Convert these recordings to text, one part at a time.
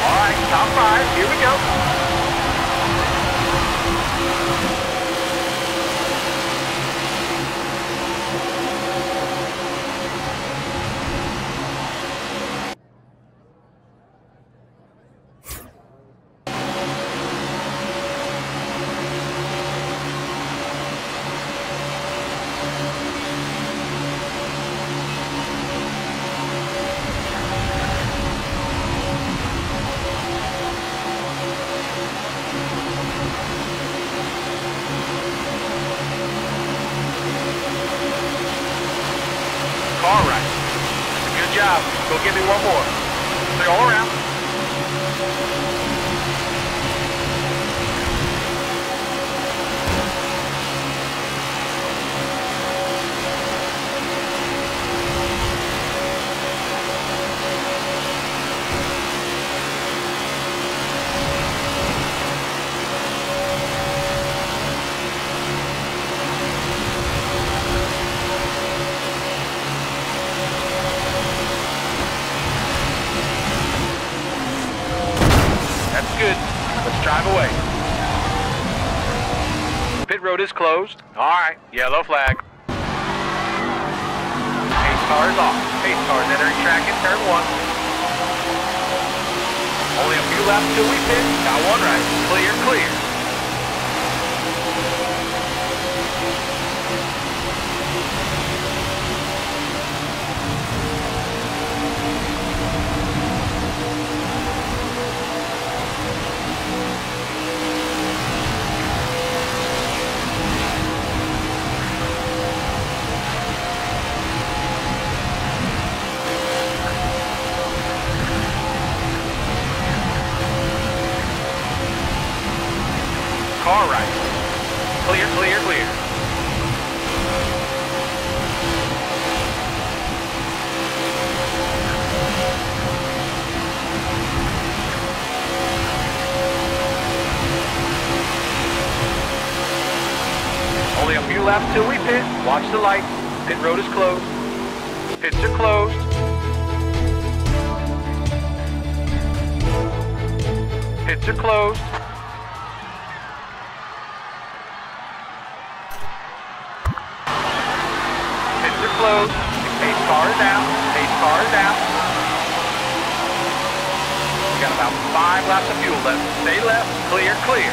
All right, top five. Here we go. Go give me one more. Stay all around. Closed. All right, yellow flag. Pace car is off. Pace car is entering track in turn one. Only a few laps till we pit. Got one right. Clear, clear. Car right. Clear, clear, clear. Only a few laps till we pit. Watch the lights. Pit road is closed. Pits are closed. Pits are closed. Closed. Pace is out. Pace car is. We got about five laps of fuel left. Stay left. Clear, clear.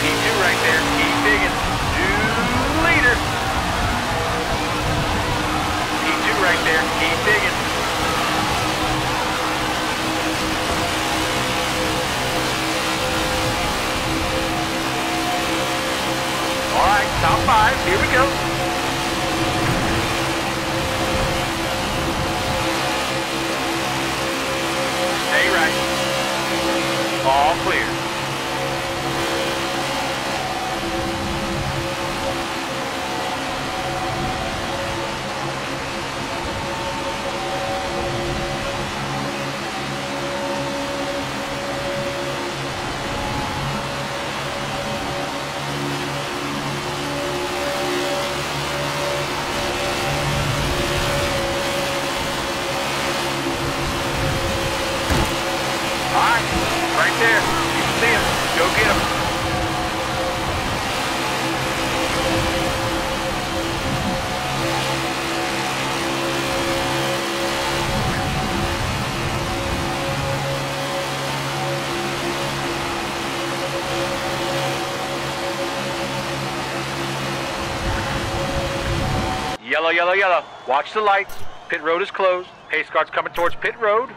P2 right there. Keep digging. Two leader. P2 right there. Keep digging. Yellow, yellow, yellow. Watch the lights. Pit road is closed. Pace car's coming towards pit road.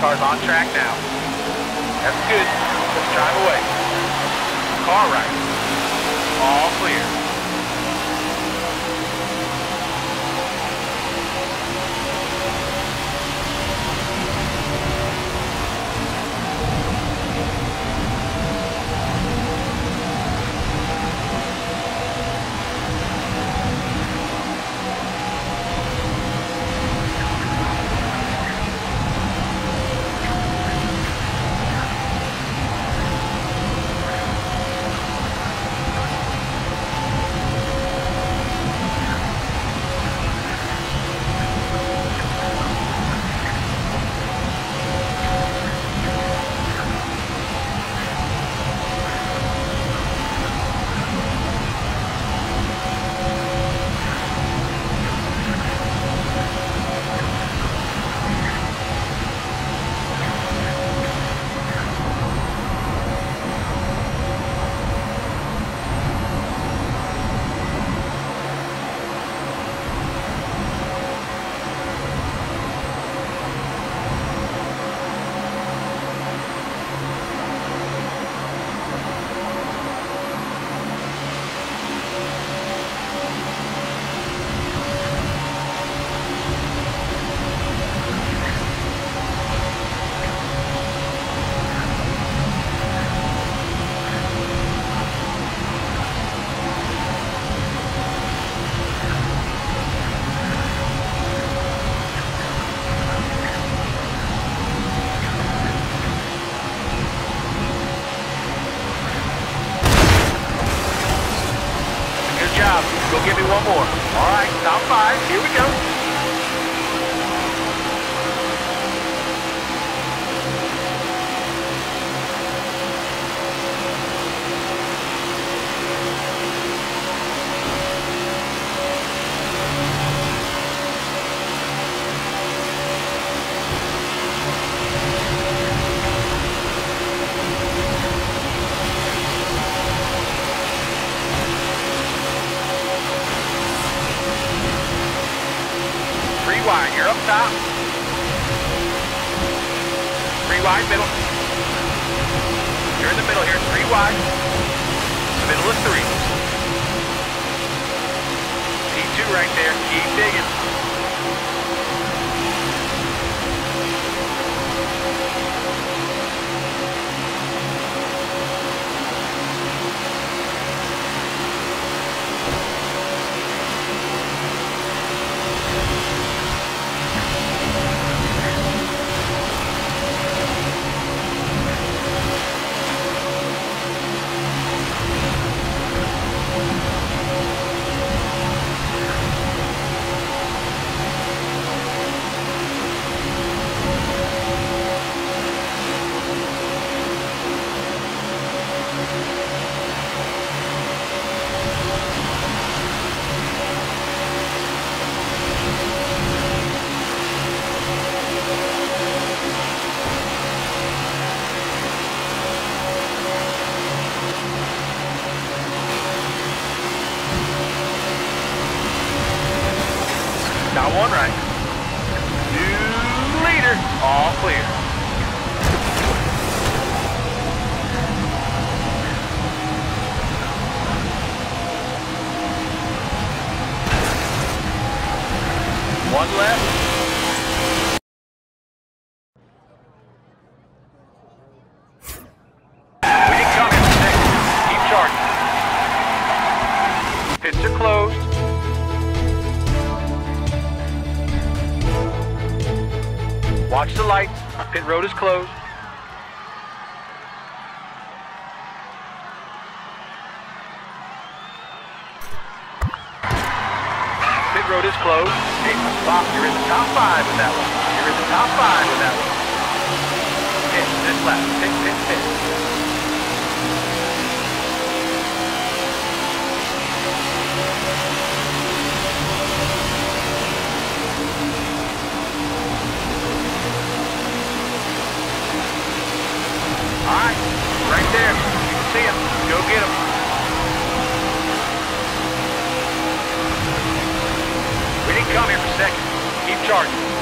Car's on track now. That's good. Let's drive away. Car right. All clear. Go give me one more. All right, top five. Here we go. Wide, middle. You're in the middle here. Three wide. Middle of three. P2 right there. Keep digging. One left. Pits are closed. Watch the lights. Pit road is closed. Pit road is closed. Hey, Bob, you're in the top five with that one. You're in the top five with that one. Pit, this lap. Pit, pit, pit. All right, right there. We didn't come here for second. Keep charging.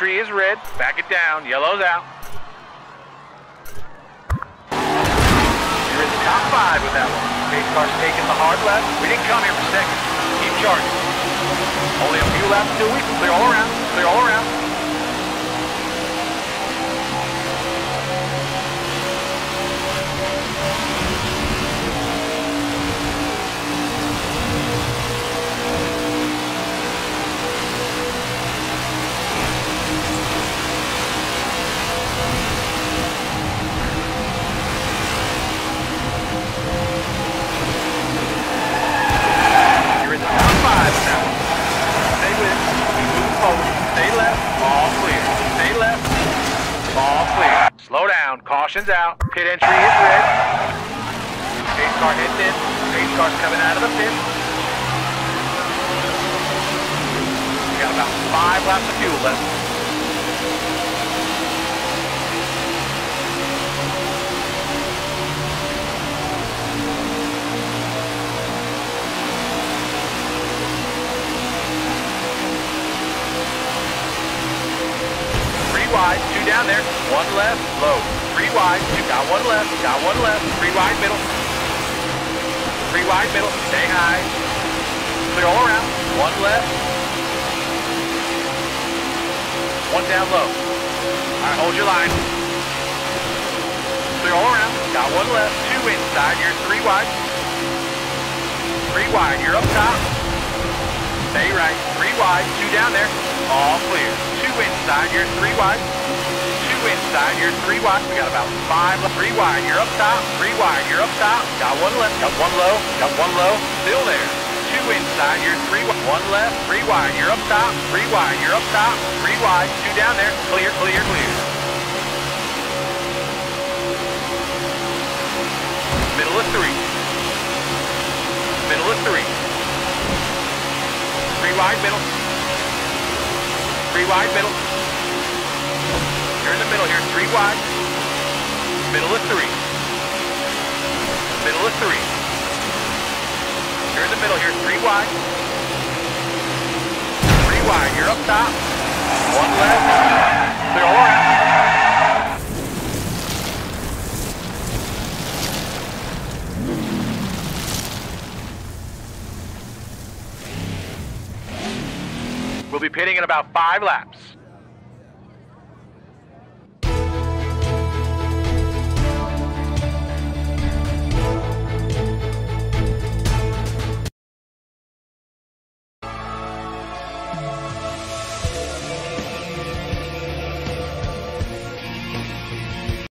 Entry is red. Back it down. Yellow's out. You're in the top five with that one. Pace car's taking the hard left. We didn't come here for seconds. Keep charging. Only a few laps till we clear all around. Clear all around. Caution's out. Pit entry is red. Pace car hits in. Pace car's coming out of the pit. We got about five laps of fuel left. Three wide, two down there, one left, low. Three wide, two, got one left, You got one left, three wide middle. Three wide middle, stay high. Clear all around, one left. One down low. All right, hold your line. Clear all around, got one left, two inside, you're three wide. Three wide, you're up top. Stay right, three wide, two down there, all clear. Two inside, you're three wide. Two inside, you're three wide. We got about five, left. three wide, you're up top. Three wide, you're up top. Got one left, got one low, got one low, still there. Two inside, you're three wide. One left, three wide, you're up top. Three wide, you're up top. Three wide, two down there. Clear, clear, clear. Middle of three. Middle of three. Three wide, middle. Three wide, middle. Middle here. Three wide. Middle of three. Middle of three. You're in the middle here. Three wide. Three wide. You're up top. One left. Clear all around. We'll be pitting in about five laps.